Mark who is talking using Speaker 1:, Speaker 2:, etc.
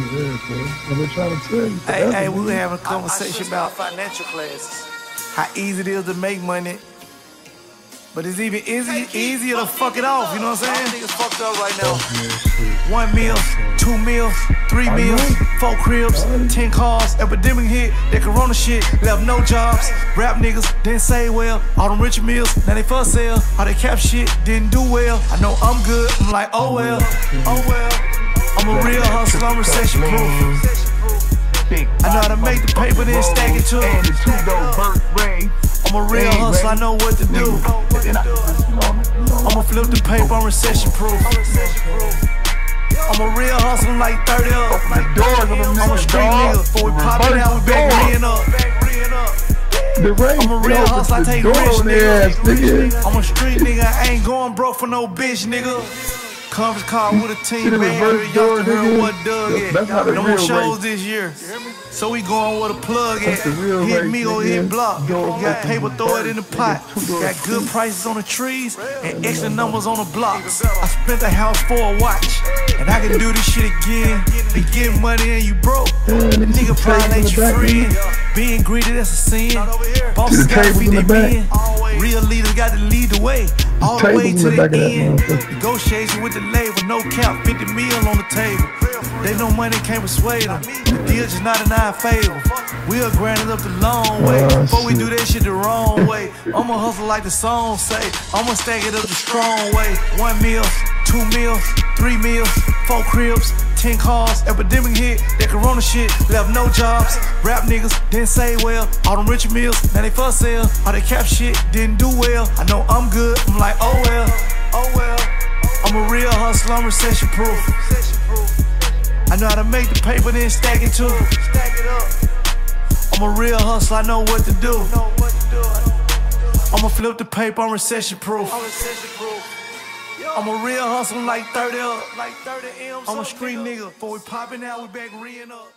Speaker 1: Yeah, bro. I've been trying to tell you.
Speaker 2: Hey, hey, we were having a conversation about financial classes. How easy it is to make money. But it's even easy, easier to fuck it off, you know what I'm saying? Niggas fucked up right now. One meal, two meals, three meals, four cribs, ten cars, epidemic hit, that corona shit, left no jobs. Rap niggas didn't say well, all them rich meals, now they for sale. All they cap shit didn't do well. I know I'm good, I'm like, oh well, oh well. I'm a real hustler, I'm recession proof. I know how to make the paper, then stack it too. I'm a real hustler, I know what to do. I'ma flip the paper, I'm recession proof. I'm a real hustler, like 30 up. I'm a street nigga, before we pop it out, we back reeing up.
Speaker 1: The rain
Speaker 2: I'm a real hustler, I take rich nigga.
Speaker 1: nigga.
Speaker 2: I'm a street nigga, I ain't going broke for no bitch nigga. Conference call with a team, man. Y'all can hear what Doug
Speaker 1: That's-
Speaker 2: at.
Speaker 1: that's how the
Speaker 2: no more shows
Speaker 1: race.
Speaker 2: this year. So we going with a plug
Speaker 1: That's
Speaker 2: at.
Speaker 1: the real
Speaker 2: Hit me or
Speaker 1: nigga.
Speaker 2: hit block.
Speaker 1: Door
Speaker 2: Got paper, throw it in the pot.
Speaker 1: nigga. Two doors
Speaker 2: Got good prices on the trees and extra numbers on the blocks. I spent the house for a watch. And I can do this shit again. Be getting money and you broke.
Speaker 1: nigga, see
Speaker 2: Nigga
Speaker 1: the
Speaker 2: probably
Speaker 1: tables
Speaker 2: ain't
Speaker 1: in
Speaker 2: your friend. Being greedy, that's a sin.
Speaker 1: See
Speaker 2: Bosses
Speaker 1: the
Speaker 2: gotta
Speaker 1: tables
Speaker 2: feed their men. Real leaders got to lead the way. All the way to
Speaker 1: the
Speaker 2: the
Speaker 1: back of that
Speaker 2: end. Negotiation with the label, no cap, 50 mil on the table. They know money can't persuade them. The deal just not in our favor. We'll grind it up the long oh, way.
Speaker 1: Oh,
Speaker 2: Before we do that shit the wrong way. I'ma hustle like the song say. I'ma stack it up the strong way. One meal, two meals, three meals, four cribs, ten cars. Epidemic hit, that corona shit left no jobs. Rap niggas didn't say well. All them rich meals, now they for sale. All they cap shit didn't do well. I know I'm good. I'm like, oh well, oh well. I'm a real hustler, I'm recession proof. I know how to make the paper, then stack it too. I'm a real hustler, I know what to do. I'ma flip the paper, I'm recession proof. I'm a real hustler, like 30 up. I'm a street nigga. Before we popping out, we back reeing up.